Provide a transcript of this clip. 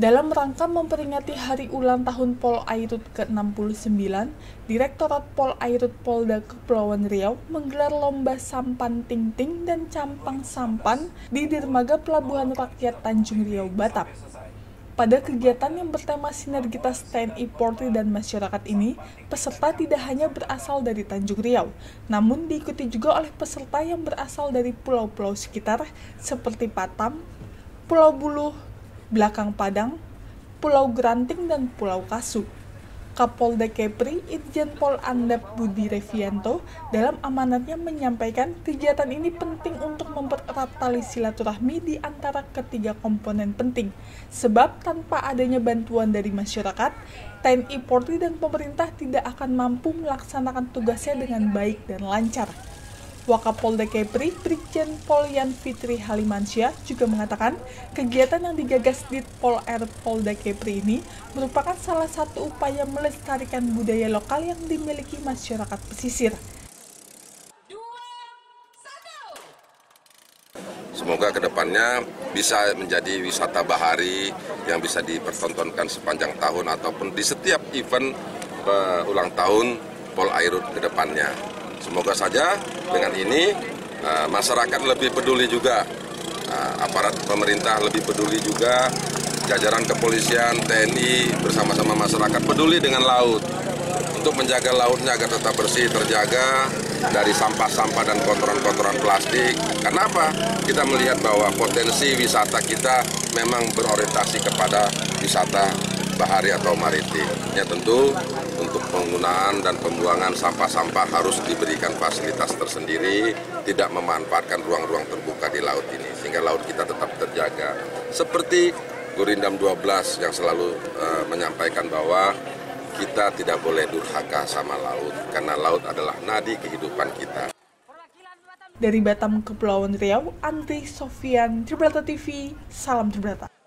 Dalam rangka memperingati hari ulang tahun Pol Airut ke-69, Direktorat Pol Airut Polda Kepulauan Riau menggelar lomba sampan ting-ting dan campang sampan di dermaga Pelabuhan Rakyat Tanjung Riau, Batam. Pada kegiatan yang bertema sinergitas TNI Polri dan masyarakat ini, peserta tidak hanya berasal dari Tanjung Riau, namun diikuti juga oleh peserta yang berasal dari pulau-pulau sekitar seperti Patam, Pulau Buluh, Belakang Padang, Pulau Granting, dan Pulau Kasu. Kapolda Kepri, Irjen Pol Andap Budi Revianto, dalam amanatnya menyampaikan kegiatan ini penting untuk mempererat tali silaturahmi di antara ketiga komponen penting. Sebab tanpa adanya bantuan dari masyarakat, TNI Polri dan pemerintah tidak akan mampu melaksanakan tugasnya dengan baik dan lancar. Wakapolda Kepri, Brigjen Pol Yan Fitri Halimansyah juga mengatakan kegiatan yang digagas di Pol Air Polda Kepri ini merupakan salah satu upaya melestarikan budaya lokal yang dimiliki masyarakat pesisir. Semoga ke depannya bisa menjadi wisata bahari yang bisa dipertontonkan sepanjang tahun ataupun di setiap event uh, ulang tahun Pol Airut ke depannya. Semoga saja dengan ini uh, masyarakat lebih peduli juga, uh, aparat pemerintah lebih peduli juga, jajaran kepolisian, TNI bersama-sama masyarakat peduli dengan laut untuk menjaga lautnya agar tetap bersih, terjaga dari sampah-sampah dan kotoran-kotoran plastik. Kenapa? Kita melihat bahwa potensi wisata kita memang berorientasi kepada wisata bahari atau maritim. Ya tentu penggunaan dan pembuangan sampah-sampah harus diberikan fasilitas tersendiri, tidak memanfaatkan ruang-ruang terbuka di laut ini, sehingga laut kita tetap terjaga. Seperti Gurindam 12 yang selalu uh, menyampaikan bahwa kita tidak boleh durhaka sama laut, karena laut adalah nadi kehidupan kita. Dari Batam, Kepulauan Riau, Andri Sofian, Tribrata TV, salam Tribrata.